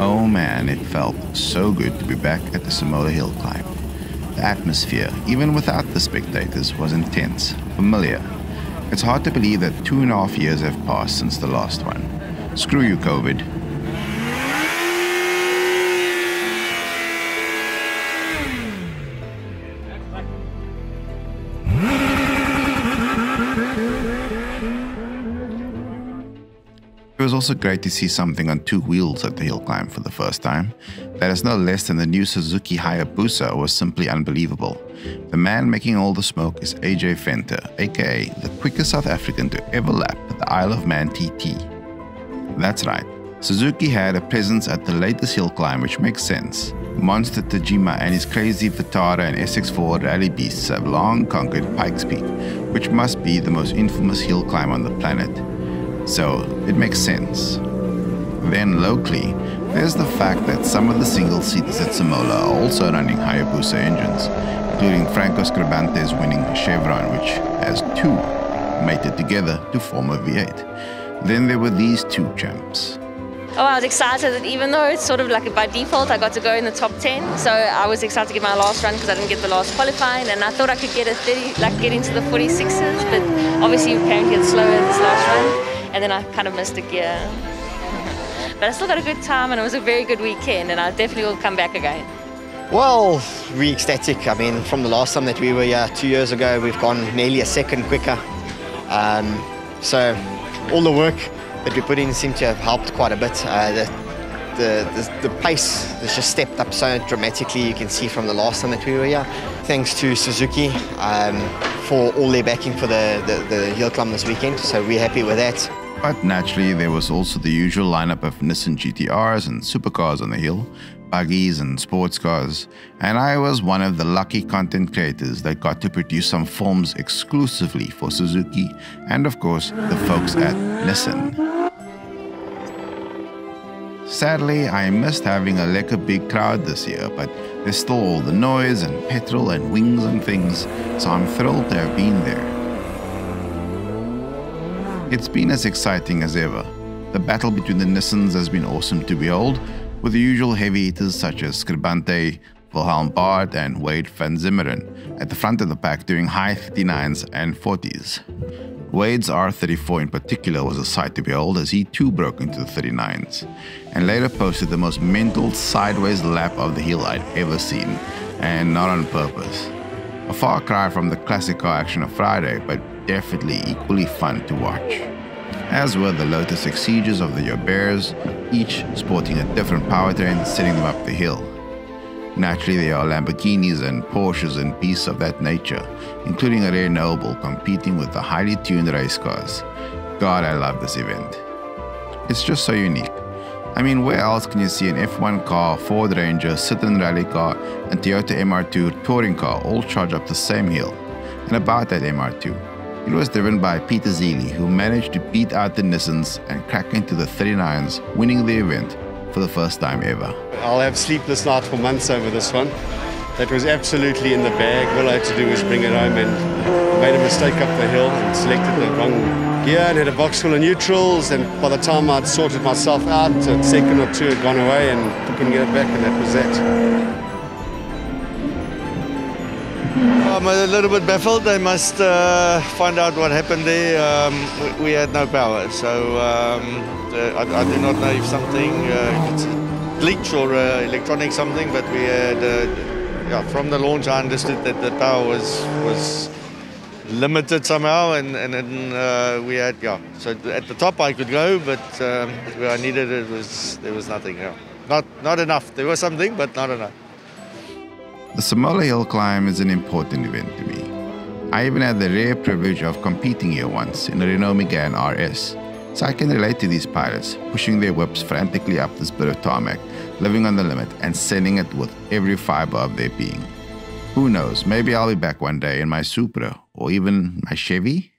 Oh man, it felt so good to be back at the Simola Hill climb. The atmosphere, even without the spectators, was intense, familiar. It's hard to believe that two and a half years have passed since the last one. Screw you, COVID. It was also great to see something on two wheels at the hill climb for the first time. That is no less than the new Suzuki Hayabusa was simply unbelievable. The man making all the smoke is AJ Venter, aka the quickest South African to ever lap the Isle of Man TT. That's right, Suzuki had a presence at the latest hill climb, which makes sense. Monster Tajima and his crazy Vitara and SX4 rally beasts have long conquered Pikes Peak, which must be the most infamous hill climb on the planet so it makes sense. Then locally, there's the fact that some of the single seaters at Simola are also running Hayabusa engines, including Franco Scribante's winning Chevron, which has two mated together to form a V8. Then there were these two champs. Oh, I was excited that even though it's sort of like by default, I got to go in the top 10. So I was excited to get my last run because I didn't get the last qualifying. And I thought I could get a 30, like get into the 46s, but obviously can get slower in this last run and then I kind of missed a gear. but I still got a good time and it was a very good weekend and I definitely will come back again. Well, we ecstatic. I mean, from the last time that we were here two years ago, we've gone nearly a second quicker. Um, so all the work that we put in seemed to have helped quite a bit. Uh, the, the, the, the, pace has just stepped up so dramatically, you can see from the last time that we were here. Thanks to Suzuki um, for all their backing for the, the, the hill climb this weekend, so we're happy with that. But naturally, there was also the usual lineup of Nissan GTRs and supercars on the hill, buggies and sports cars, and I was one of the lucky content creators that got to produce some films exclusively for Suzuki and, of course, the folks at Nissan. Sadly, I missed having a lekker big crowd this year, but there's still all the noise and petrol and wings and things, so I'm thrilled to have been there. It's been as exciting as ever. The battle between the Nissans has been awesome to behold, with the usual heavy hitters such as Scribante, Wilhelm Baard, and Wade van Zummeran at the front of the pack doing high 39s and 40s. Wade's R34 in particular was a sight to behold as he too broke into the 39s, and later posted the most mental sideways lap of the hill I'd ever seen, and not on purpose. A far cry from the classic car action of Friday, but definitely equally fun to watch. As were the Lotus Exigues of the Joberts, each sporting a different powertrain setting them up the hill. Naturally, there are Lamborghinis and Porsches and beasts of that nature, including a rare Noble competing with the highly tuned race cars. God, I love this event. It's just so unique. I mean, where else can you see an F1 car, Ford Ranger, Citroen rally car, and Toyota MR2 touring car all charge up the same hill? And about that MR2, it was driven by Peter Zeile, who managed to beat out the Nissans and crack into the 39s, winning the event for the first time ever. I'll have sleepless nights for months over this one. That was absolutely in the bag. All I had to do was bring it home and made a mistake up the hill and selected the wrong gear and had a box full of neutrals. And by the time I'd sorted myself out, a second or two had gone away and couldn't get it back, and that was that. I'm a little bit baffled. They must uh, find out what happened there. Um, we, had no power, so um, I, I, do not know if something, uh, it's glitch or uh, electronic something, but we had, uh, yeah, from the launch I understood that the power was was limited somehow, and, and then uh, we had, yeah, so at the top I could go, but um, where I needed it was, there was nothing, yeah. Not, not enough. There was something, but not enough. The Simola Hill Climb is an important event to me. I even had the rare privilege of competing here once in a Renault Megane RS, so I can relate to these pilots, pushing their whips frantically up this bit of tarmac, living on the limit and sending it with every fiber of their being. Who knows, maybe I'll be back one day in my Supra or even my Chevy?